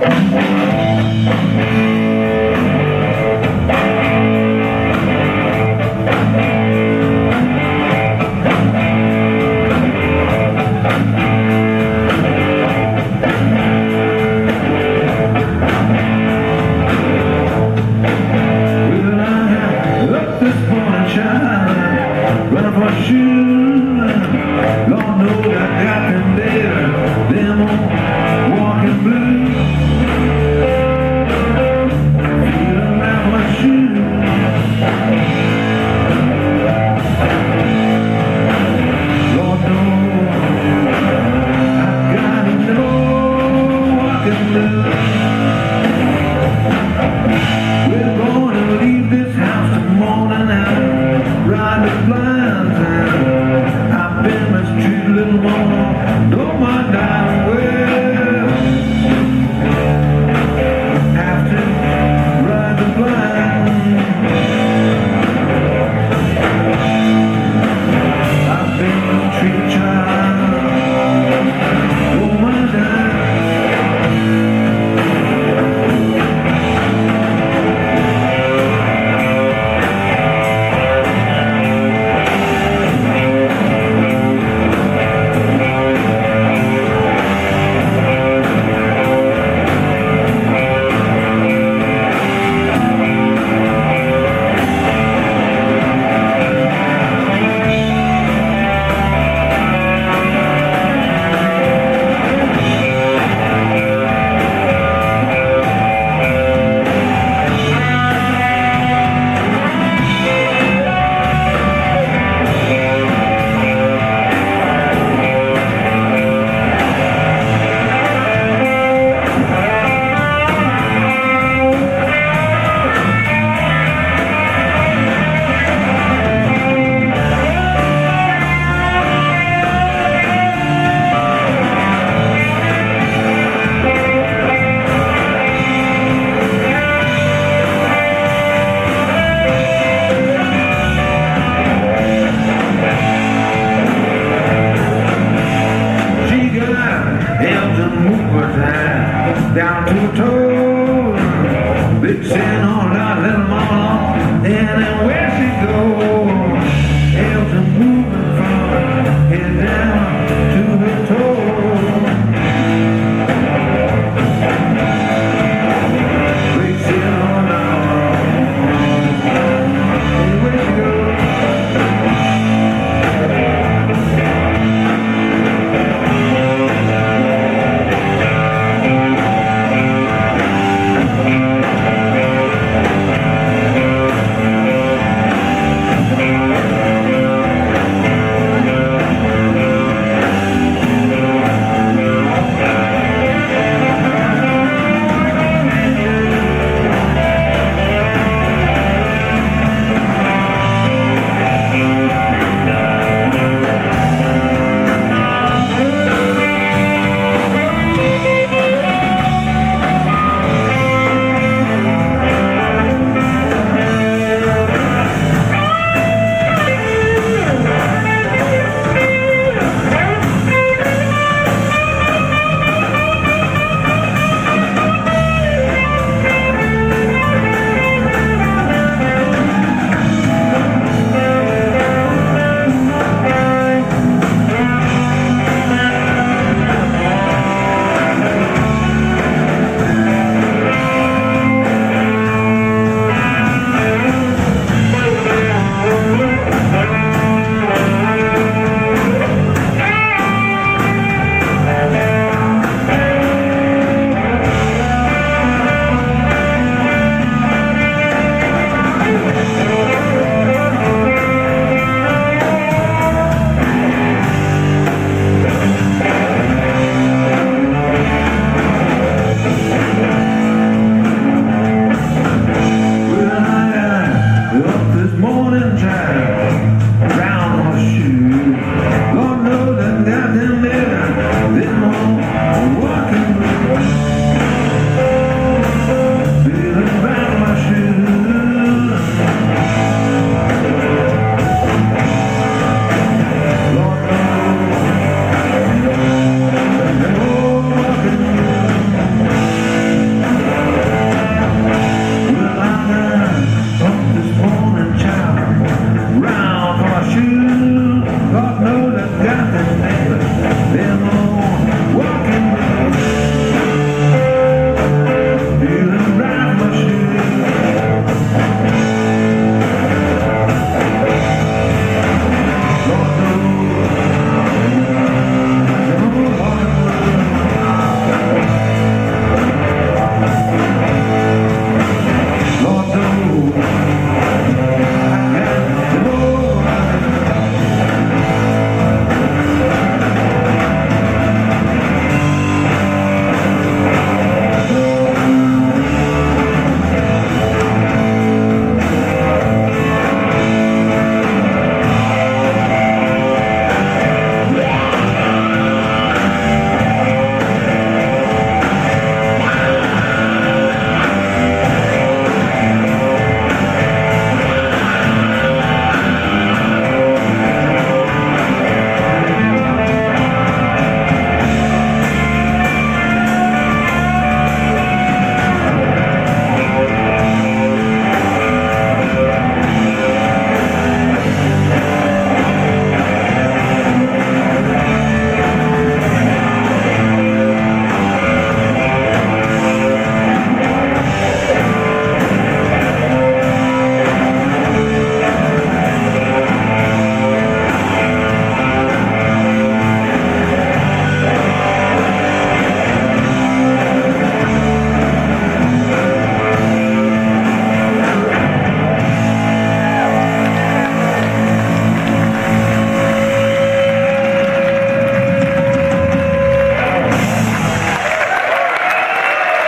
down to Morning time around my shoes.